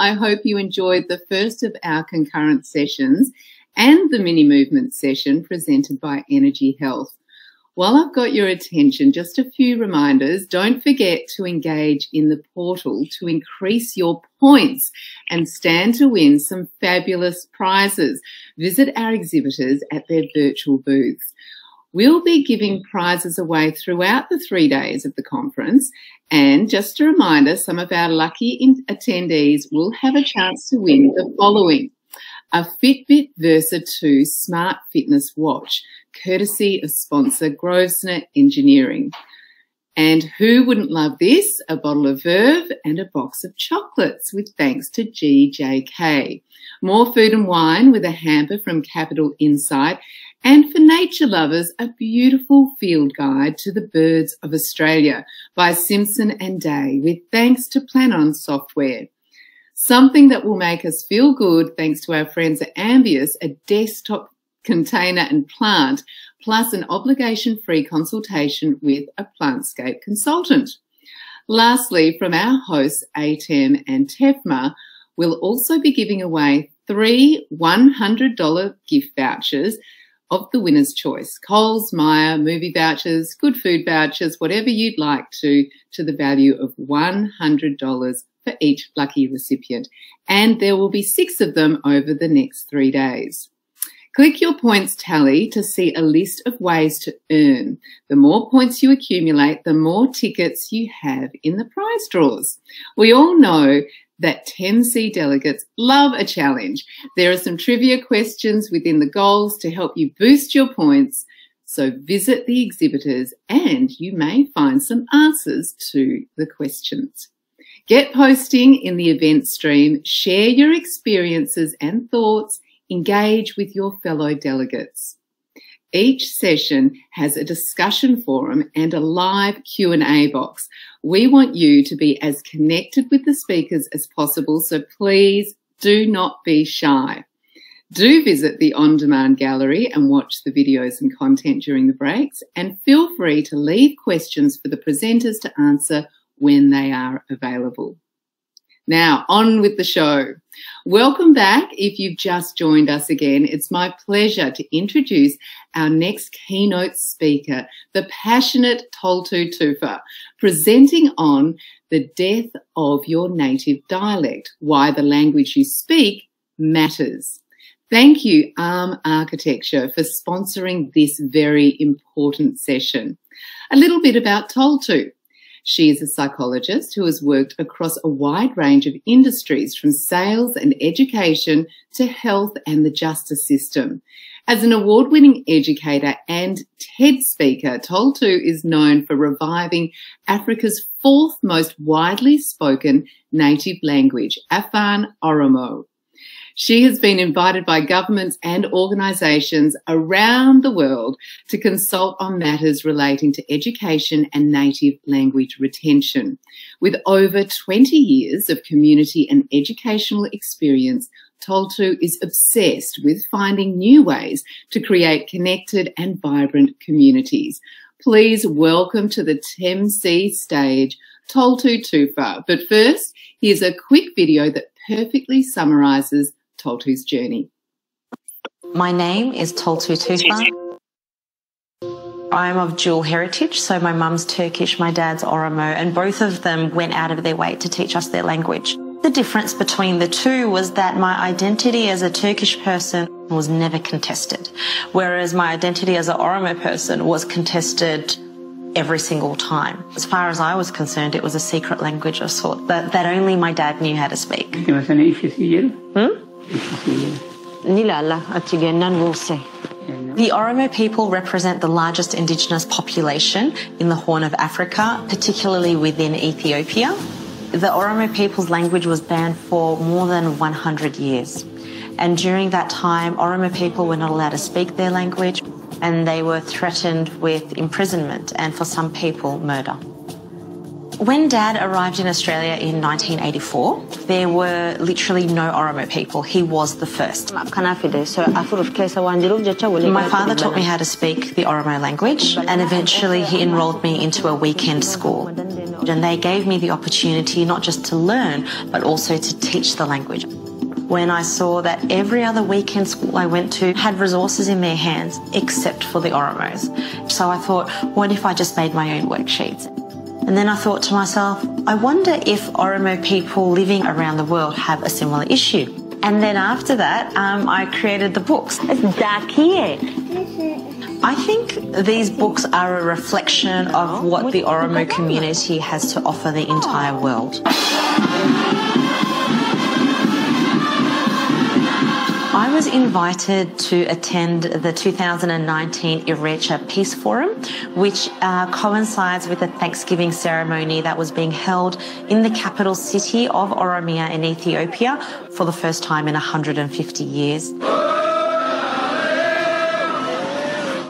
I hope you enjoyed the first of our concurrent sessions and the mini movement session presented by Energy Health. While I've got your attention, just a few reminders. Don't forget to engage in the portal to increase your points and stand to win some fabulous prizes. Visit our exhibitors at their virtual booths. We'll be giving prizes away throughout the three days of the conference. And just a reminder, some of our lucky attendees will have a chance to win the following. A Fitbit Versa 2 smart fitness watch, courtesy of sponsor Grosvenor Engineering. And who wouldn't love this? A bottle of Verve and a box of chocolates with thanks to GJK. More food and wine with a hamper from Capital Insight and for nature lovers, a beautiful field guide to the birds of Australia by Simpson and Day with thanks to Planon software. Something that will make us feel good thanks to our friends at Ambius, a desktop container and plant, plus an obligation-free consultation with a Plantscape consultant. Lastly, from our hosts, ATEM and TEFMA, we'll also be giving away three $100 gift vouchers of the winner's choice. Coles, Myer, movie vouchers, good food vouchers, whatever you'd like to, to the value of $100 for each lucky recipient. And there will be six of them over the next three days. Click your points tally to see a list of ways to earn. The more points you accumulate, the more tickets you have in the prize draws. We all know that TEMC delegates love a challenge. There are some trivia questions within the goals to help you boost your points. So visit the exhibitors and you may find some answers to the questions. Get posting in the event stream, share your experiences and thoughts, engage with your fellow delegates. Each session has a discussion forum and a live Q&A box. We want you to be as connected with the speakers as possible, so please do not be shy. Do visit the on-demand gallery and watch the videos and content during the breaks, and feel free to leave questions for the presenters to answer when they are available. Now, on with the show. Welcome back. If you've just joined us again, it's my pleasure to introduce our next keynote speaker, the passionate Toltu Tufa, presenting on the death of your native dialect, why the language you speak matters. Thank you, ARM Architecture, for sponsoring this very important session. A little bit about Toltu. She is a psychologist who has worked across a wide range of industries from sales and education to health and the justice system. As an award-winning educator and TED speaker, Toltu is known for reviving Africa's fourth most widely spoken native language, Afan Oromo. She has been invited by governments and organisations around the world to consult on matters relating to education and native language retention. With over 20 years of community and educational experience, Toltu is obsessed with finding new ways to create connected and vibrant communities. Please welcome to the TEMC stage, Toltu Tufa. But first, here's a quick video that perfectly summarises Toltu's journey. My name is Toltu Tufa. I'm of dual heritage, so my mum's Turkish, my dad's Oromo, and both of them went out of their way to teach us their language. The difference between the two was that my identity as a Turkish person was never contested, whereas my identity as an Oromo person was contested every single time. As far as I was concerned, it was a secret language of sort that, that only my dad knew how to speak. Hmm? The Oromo people represent the largest indigenous population in the Horn of Africa, particularly within Ethiopia. The Oromo people's language was banned for more than 100 years. And during that time, Oromo people were not allowed to speak their language and they were threatened with imprisonment and for some people, murder. When Dad arrived in Australia in 1984, there were literally no Oromo people. He was the first. My father taught me how to speak the Oromo language, and eventually he enrolled me into a weekend school. And they gave me the opportunity not just to learn, but also to teach the language when I saw that every other weekend school I went to had resources in their hands except for the Oromos. So I thought, what if I just made my own worksheets? And then I thought to myself, I wonder if Oromo people living around the world have a similar issue. And then after that, um, I created the books. It's dark here. I think these books are a reflection of what the Oromo community has to offer the entire world. I was invited to attend the 2019 Irreecha Peace Forum, which uh, coincides with a Thanksgiving ceremony that was being held in the capital city of Oromia in Ethiopia for the first time in 150 years.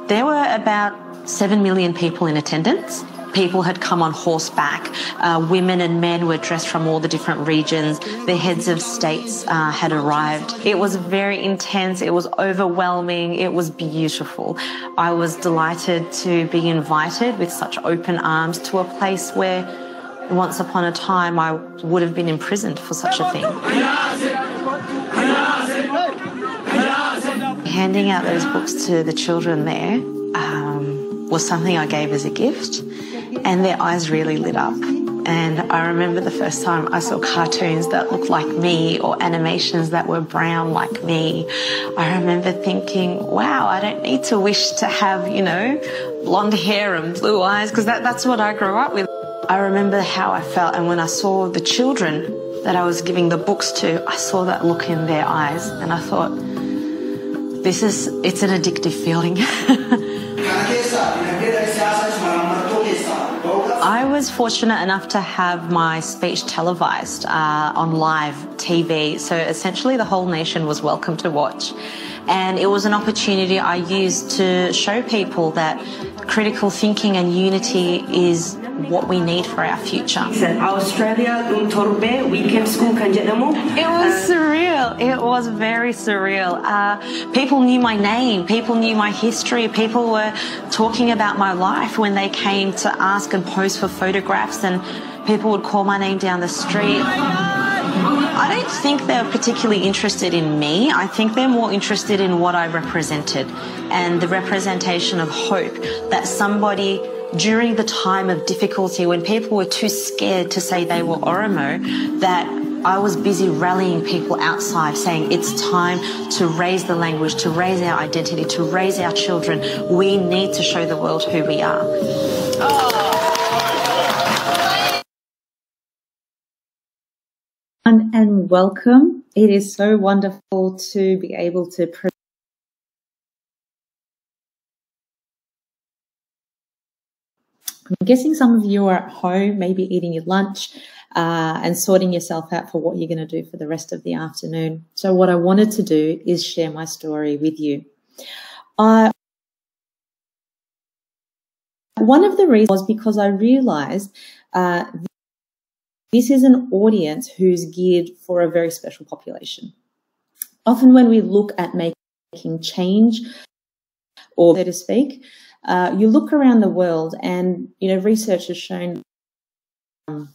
There were about 7 million people in attendance people had come on horseback. Uh, women and men were dressed from all the different regions. The heads of states uh, had arrived. It was very intense. It was overwhelming. It was beautiful. I was delighted to be invited with such open arms to a place where once upon a time I would have been imprisoned for such a thing. Handing out those books to the children there um, was something I gave as a gift and their eyes really lit up. And I remember the first time I saw cartoons that looked like me or animations that were brown like me. I remember thinking, wow, I don't need to wish to have, you know, blonde hair and blue eyes because that, that's what I grew up with. I remember how I felt. And when I saw the children that I was giving the books to, I saw that look in their eyes and I thought, this is, it's an addictive feeling. was fortunate enough to have my speech televised uh, on live TV. So essentially, the whole nation was welcome to watch. And it was an opportunity I used to show people that critical thinking and unity is what we need for our future. Australia weekend school It was surreal. It was very surreal. Uh, people knew my name. People knew my history. People were talking about my life when they came to ask and pose for photographs and people would call my name down the street. I don't think they're particularly interested in me. I think they're more interested in what I represented and the representation of hope that somebody during the time of difficulty when people were too scared to say they were Oromo, that I was busy rallying people outside saying it's time to raise the language, to raise our identity, to raise our children. We need to show the world who we are. And welcome. It is so wonderful to be able to I'm guessing some of you are at home, maybe eating your lunch uh, and sorting yourself out for what you're going to do for the rest of the afternoon. So, what I wanted to do is share my story with you. Uh, one of the reasons was because I realized uh, this is an audience who's geared for a very special population. Often, when we look at making change, or so to speak, uh, you look around the world and, you know, research has shown um,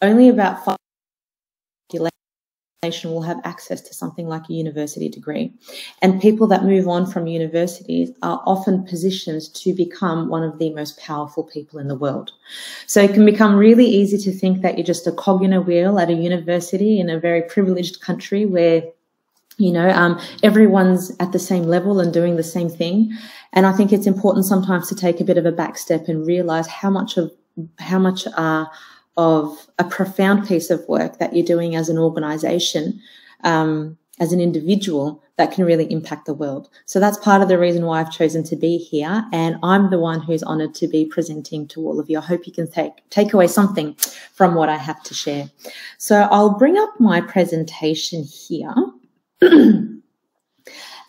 only about five population will have access to something like a university degree. And people that move on from universities are often positioned to become one of the most powerful people in the world. So it can become really easy to think that you're just a cog in a wheel at a university in a very privileged country where you know um, everyone's at the same level and doing the same thing and i think it's important sometimes to take a bit of a back step and realize how much of how much uh, of a profound piece of work that you're doing as an organization um, as an individual that can really impact the world. So that's part of the reason why I've chosen to be here. And I'm the one who's honored to be presenting to all of you. I hope you can take, take away something from what I have to share. So I'll bring up my presentation here.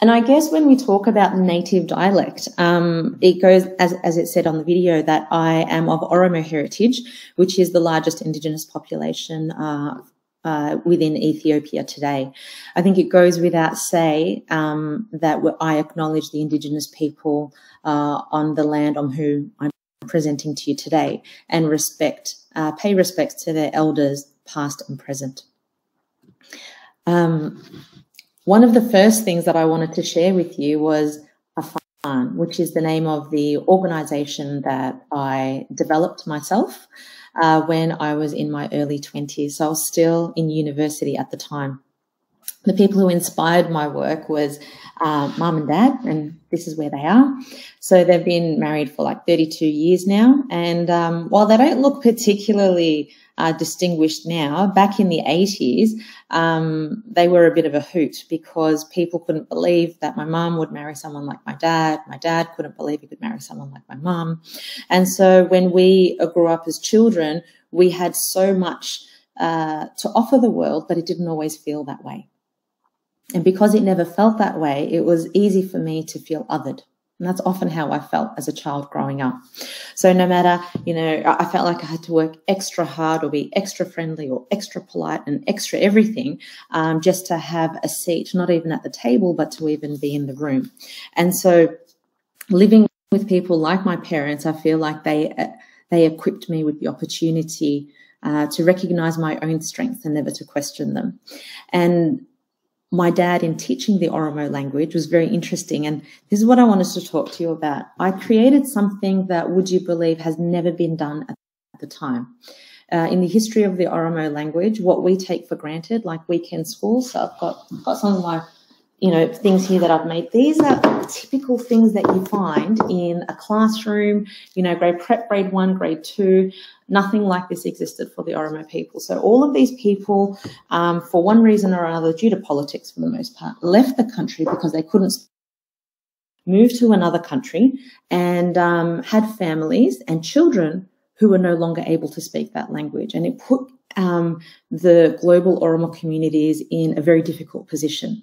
And I guess when we talk about native dialect, um, it goes, as, as it said on the video, that I am of Oromo heritage, which is the largest indigenous population uh, uh, within Ethiopia today. I think it goes without say um, that I acknowledge the indigenous people uh, on the land on whom I'm presenting to you today and respect, uh, pay respects to their elders, past and present. Um, one of the first things that I wanted to share with you was Afan, which is the name of the organization that I developed myself uh, when I was in my early 20s. So I was still in university at the time. The people who inspired my work was uh, mum and dad, and this is where they are. So they've been married for like 32 years now. And um, while they don't look particularly uh, distinguished now. Back in the 80s, um, they were a bit of a hoot because people couldn't believe that my mum would marry someone like my dad. My dad couldn't believe he could marry someone like my mum. And so when we uh, grew up as children, we had so much uh, to offer the world, but it didn't always feel that way. And because it never felt that way, it was easy for me to feel othered. And that's often how I felt as a child growing up. So no matter, you know, I felt like I had to work extra hard or be extra friendly or extra polite and extra everything um, just to have a seat, not even at the table, but to even be in the room. And so living with people like my parents, I feel like they, they equipped me with the opportunity uh, to recognize my own strengths and never to question them. And my dad in teaching the Oromo language was very interesting. And this is what I wanted to talk to you about. I created something that, would you believe, has never been done at the time. Uh, in the history of the Oromo language, what we take for granted, like weekend school. So I've got, got some of my you know, things here that I've made. These are typical things that you find in a classroom, you know, grade prep, grade one, grade two. Nothing like this existed for the Oromo people. So all of these people, um, for one reason or another, due to politics for the most part, left the country because they couldn't move to another country and um, had families and children who were no longer able to speak that language. And it put um, the global Oromo communities in a very difficult position.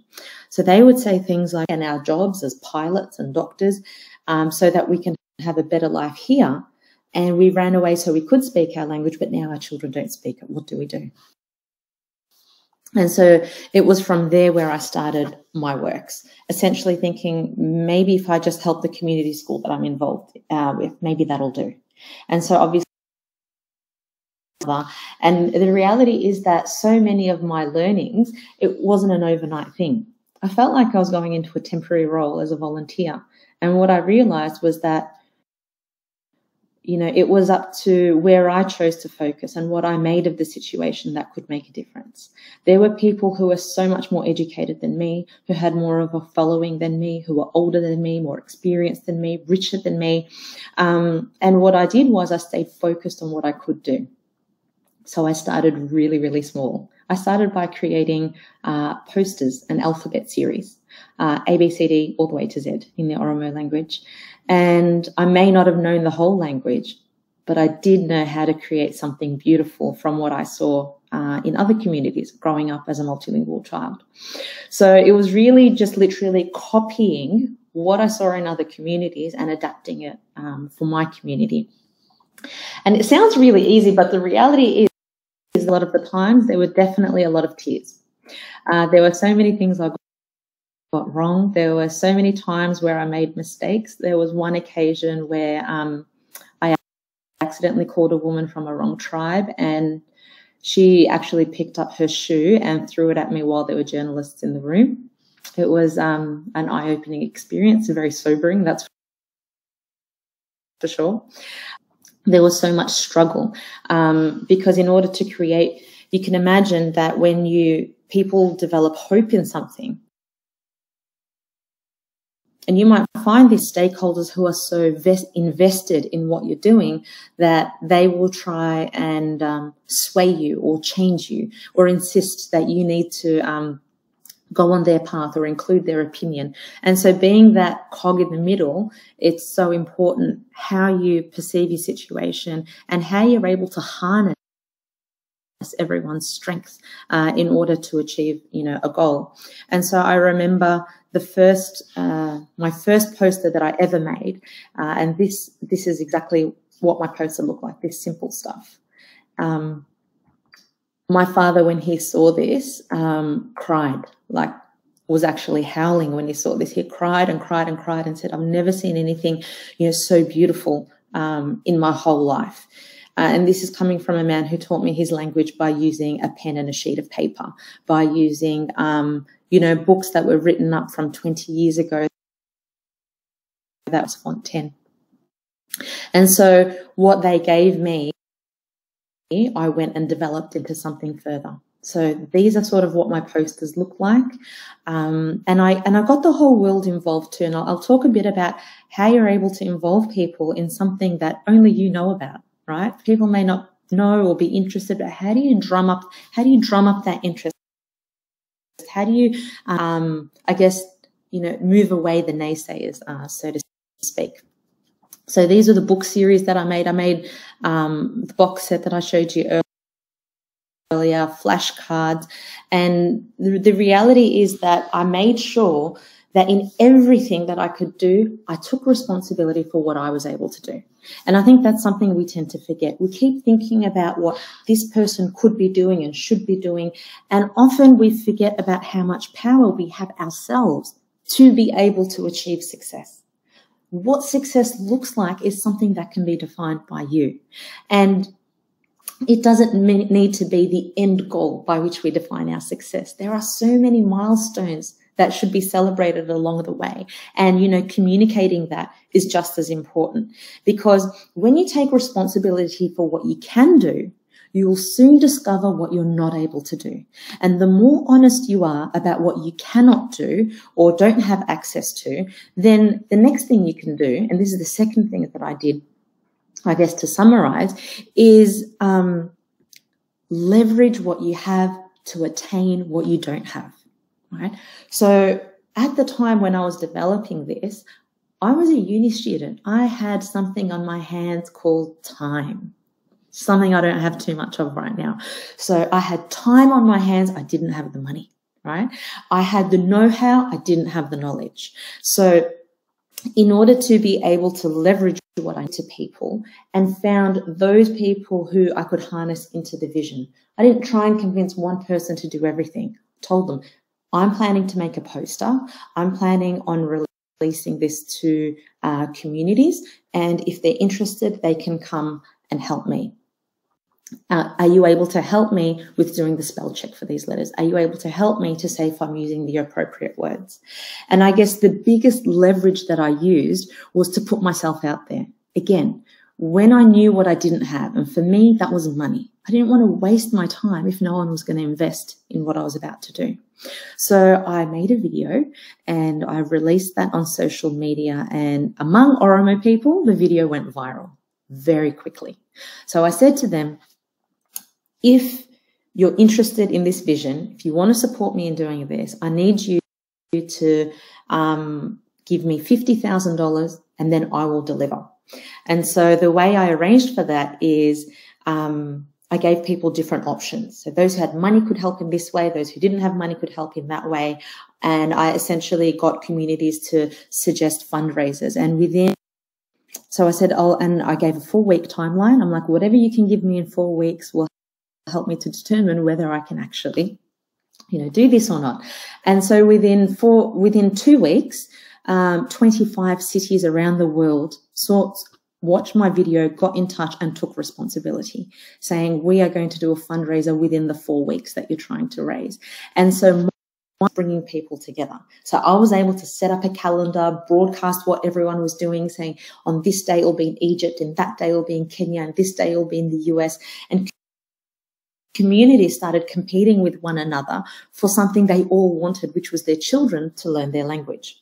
So they would say things like, and our jobs as pilots and doctors, um, so that we can have a better life here. And we ran away so we could speak our language, but now our children don't speak it. What do we do? And so it was from there where I started my works, essentially thinking maybe if I just help the community school that I'm involved uh, with, maybe that'll do. And so obviously and the reality is that so many of my learnings, it wasn't an overnight thing. I felt like I was going into a temporary role as a volunteer. And what I realized was that, you know, it was up to where I chose to focus and what I made of the situation that could make a difference. There were people who were so much more educated than me, who had more of a following than me, who were older than me, more experienced than me, richer than me. Um, and what I did was I stayed focused on what I could do. So I started really, really small. I started by creating uh, posters, an alphabet series, uh, A, B, C, D, all the way to Z in the Oromo language. And I may not have known the whole language, but I did know how to create something beautiful from what I saw uh, in other communities growing up as a multilingual child. So it was really just literally copying what I saw in other communities and adapting it um, for my community. And it sounds really easy, but the reality is a lot of the times there were definitely a lot of tears. Uh, there were so many things I got wrong. There were so many times where I made mistakes. There was one occasion where um, I accidentally called a woman from a wrong tribe and she actually picked up her shoe and threw it at me while there were journalists in the room. It was um, an eye opening experience, and very sobering, that's for sure there was so much struggle um, because in order to create you can imagine that when you people develop hope in something and you might find these stakeholders who are so vest- invested in what you're doing that they will try and um, sway you or change you or insist that you need to um, go on their path or include their opinion. And so being that cog in the middle, it's so important how you perceive your situation and how you're able to harness everyone's strength uh, in order to achieve, you know, a goal. And so I remember the first, uh, my first poster that I ever made, uh, and this this is exactly what my poster looked like. This simple stuff. Um, my father, when he saw this, um, cried like was actually howling when he saw this. He cried and cried and cried and said, "I've never seen anything, you know, so beautiful um, in my whole life." Uh, and this is coming from a man who taught me his language by using a pen and a sheet of paper, by using, um, you know, books that were written up from 20 years ago. That was font 10. And so what they gave me, I went and developed into something further. So these are sort of what my posters look like. Um, and I, and I got the whole world involved too. And I'll, I'll talk a bit about how you're able to involve people in something that only you know about right? People may not know or be interested, but how do you drum up, how do you drum up that interest? How do you, um, I guess, you know, move away the naysayers, uh, so to speak. So these are the book series that I made. I made um, the box set that I showed you earlier, flashcards. And the reality is that I made sure that in everything that I could do, I took responsibility for what I was able to do. And I think that's something we tend to forget. We keep thinking about what this person could be doing and should be doing. And often we forget about how much power we have ourselves to be able to achieve success. What success looks like is something that can be defined by you. And it doesn't need to be the end goal by which we define our success. There are so many milestones that should be celebrated along the way. And, you know, communicating that is just as important because when you take responsibility for what you can do, you will soon discover what you're not able to do. And the more honest you are about what you cannot do or don't have access to, then the next thing you can do, and this is the second thing that I did, I guess to summarize, is um, leverage what you have to attain what you don't have right? So at the time when I was developing this, I was a uni student. I had something on my hands called time, something I don't have too much of right now. So I had time on my hands. I didn't have the money, right? I had the know-how. I didn't have the knowledge. So in order to be able to leverage what I to people and found those people who I could harness into the vision. I didn't try and convince one person to do everything. I told them I'm planning to make a poster. I'm planning on releasing this to uh, communities. And if they're interested, they can come and help me. Uh, are you able to help me with doing the spell check for these letters? Are you able to help me to say if I'm using the appropriate words? And I guess the biggest leverage that I used was to put myself out there. Again, when I knew what I didn't have, and for me, that was money. I didn't want to waste my time if no one was going to invest in what I was about to do. So I made a video and I released that on social media and among Oromo people, the video went viral very quickly. So I said to them, if you're interested in this vision, if you want to support me in doing this, I need you to um, give me $50,000 and then I will deliver. And so the way I arranged for that is um, I gave people different options. So those who had money could help in this way, those who didn't have money could help in that way. And I essentially got communities to suggest fundraisers. And within, so I said, oh, and I gave a four week timeline. I'm like, whatever you can give me in four weeks will help me to determine whether I can actually, you know, do this or not. And so within four, within two weeks, um, 25 cities around the world saw, watched my video, got in touch and took responsibility saying, we are going to do a fundraiser within the four weeks that you're trying to raise. And so bringing people together. So I was able to set up a calendar, broadcast what everyone was doing, saying on this day it'll be in Egypt, and that day will be in Kenya, and this day will be in the US. And communities started competing with one another for something they all wanted, which was their children to learn their language.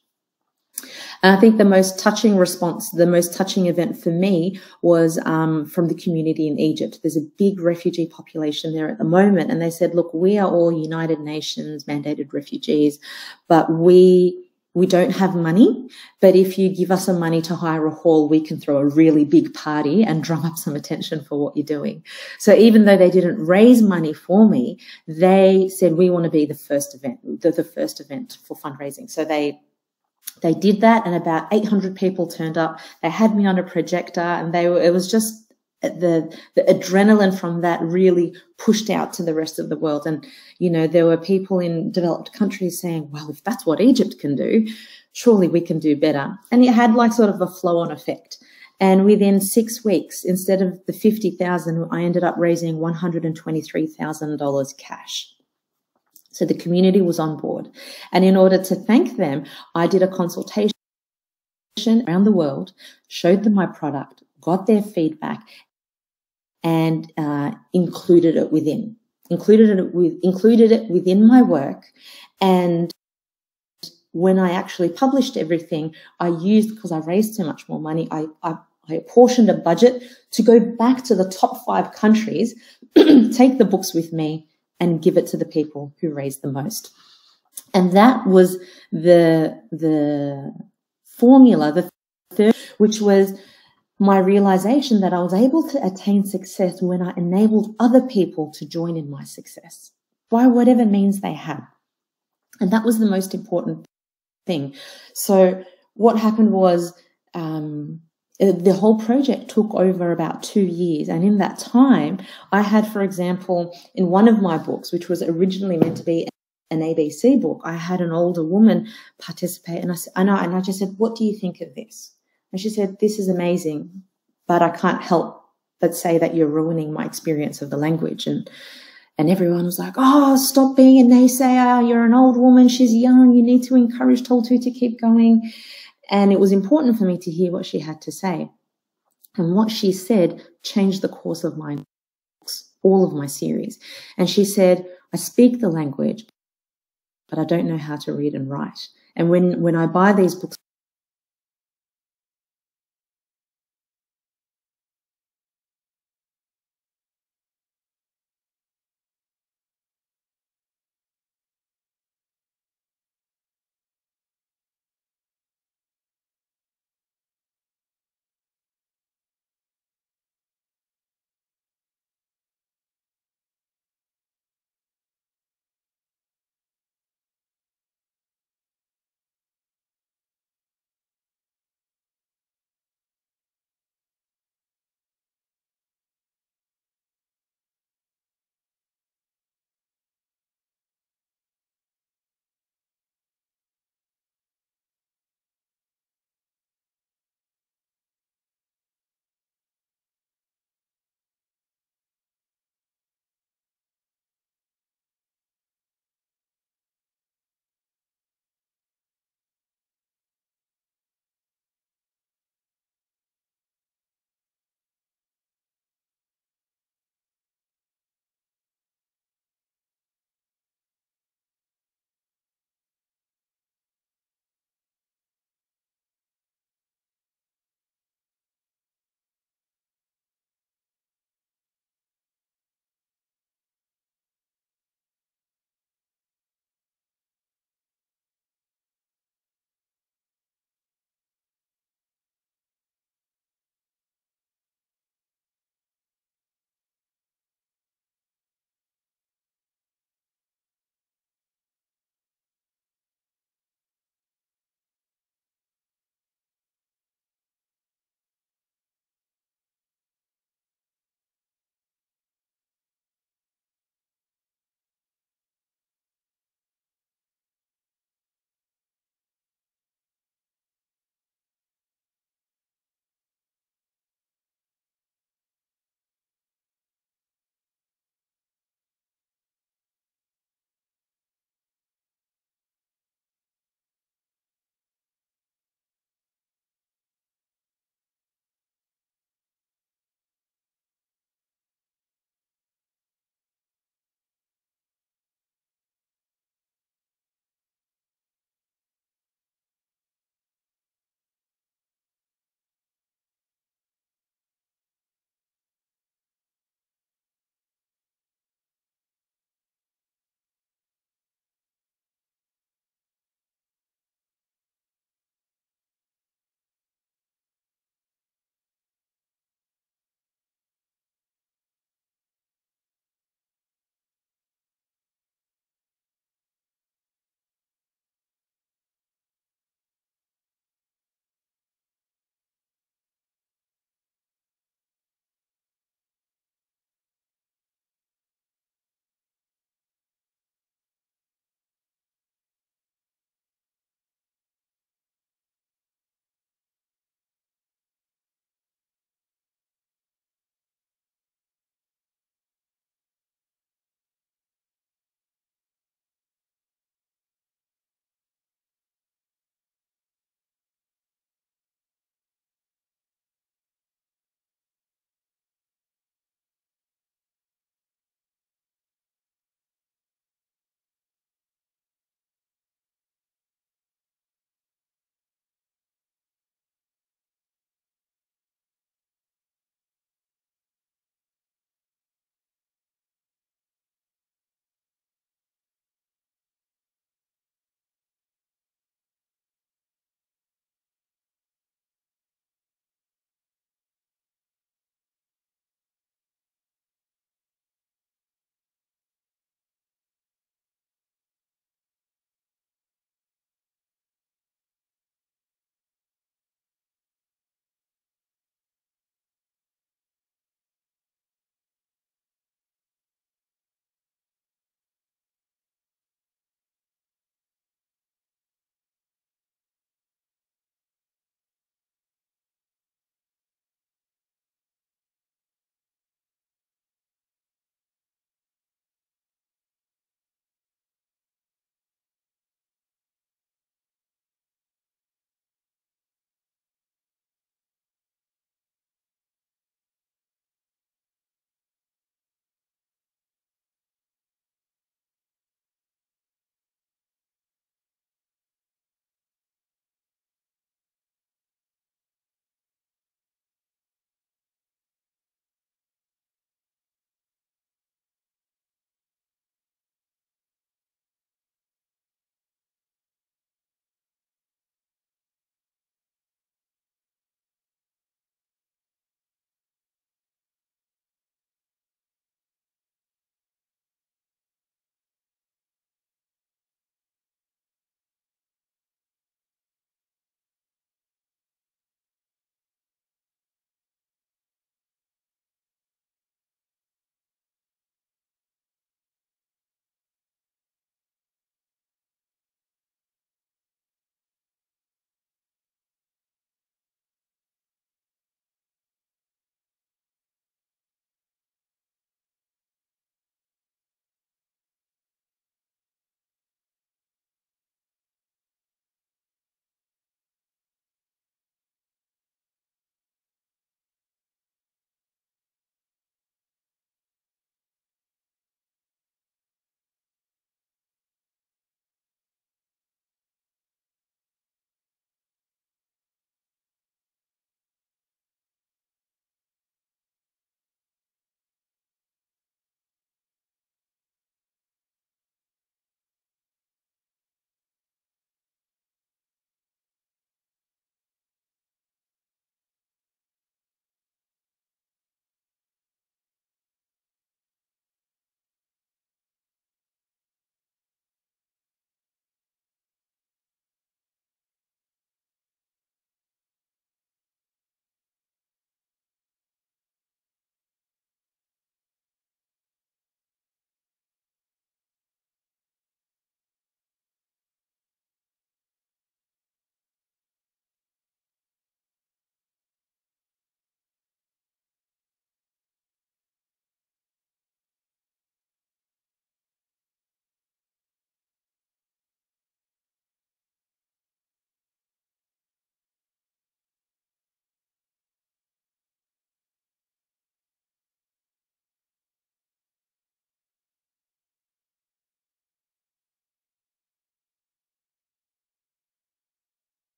And I think the most touching response, the most touching event for me was um, from the community in Egypt. There's a big refugee population there at the moment. And they said, look, we are all United Nations mandated refugees, but we we don't have money, but if you give us some money to hire a hall, we can throw a really big party and drum up some attention for what you're doing. So even though they didn't raise money for me, they said, we want to be the first event, the, the first event for fundraising. So they they did that and about 800 people turned up. They had me on a projector and they were, it was just the, the adrenaline from that really pushed out to the rest of the world. And, you know, there were people in developed countries saying, well, if that's what Egypt can do, surely we can do better. And it had like sort of a flow on effect. And within six weeks, instead of the 50,000, I ended up raising $123,000 cash. So the community was on board. And in order to thank them, I did a consultation around the world, showed them my product, got their feedback, and uh, included it within, included it with, included it within my work. And when I actually published everything, I used because I raised so much more money. I, I I apportioned a budget to go back to the top five countries, take the books with me, and give it to the people who raised the most. And that was the, the formula, the third, which was my realization that I was able to attain success when I enabled other people to join in my success by whatever means they had. And that was the most important thing. So what happened was, um, uh, the whole project took over about two years. And in that time, I had, for example, in one of my books, which was originally meant to be an ABC book, I had an older woman participate. And I, said, I and I just said, what do you think of this? And she said, this is amazing, but I can't help but say that you're ruining my experience of the language. And, and everyone was like, oh, stop being a naysayer. You're an old woman. She's young. You need to encourage Toltu to keep going. And it was important for me to hear what she had to say. And what she said changed the course of my books, all of my series. And she said, I speak the language, but I don't know how to read and write. And when, when I buy these books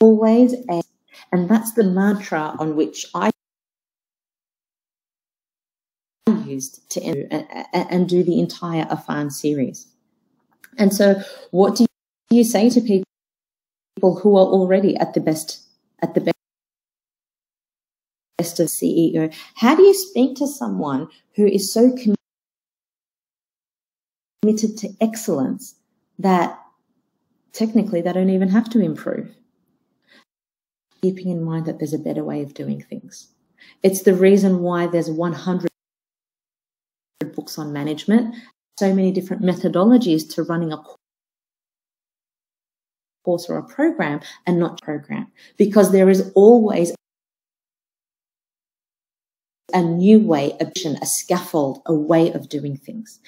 always a, and that's the mantra on which I used to end, uh, uh, and do the entire Afan series. And so, what do you say to people who are already at the best at the best of CEO? How do you speak to someone who is so committed to excellence that technically they don't even have to improve? Keeping in mind that there's a better way of doing things. It's the reason why there's 100 books on management, so many different methodologies to running a course or a program and not program because there is always a new way, a a scaffold, a way of doing things.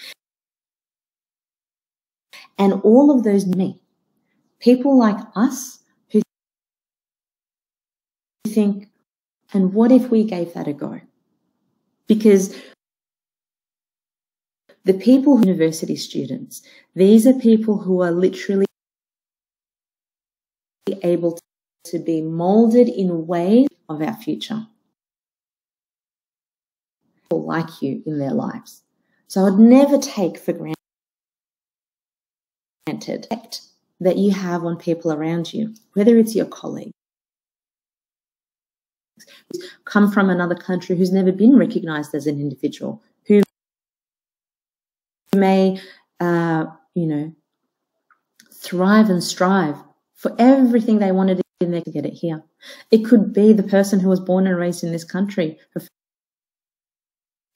And all of those me, people like us think, and what if we gave that a go? Because the people, university students, these are people who are literally able to be molded in ways of our future. People like you in their lives. So I'd never take for granted that you have on people around you, whether it's your colleague, come from another country who's never been recognized as an individual, who may, uh, you know, thrive and strive for everything they wanted in there to get it here. It could be the person who was born and raised in this country, her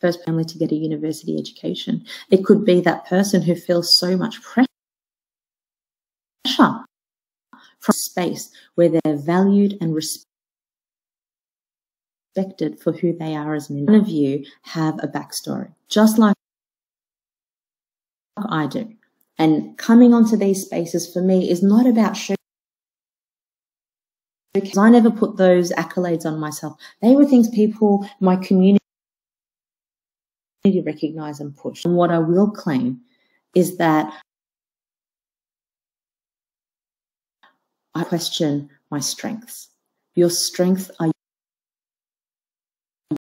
first family to get a university education. It could be that person who feels so much pressure from space where they're valued and respected for who they are as an individual. None of you have a backstory, just like I do. And coming onto these spaces for me is not about showing because I never put those accolades on myself. They were things people, my community recognize and push. And what I will claim is that I question my strengths. Your strengths are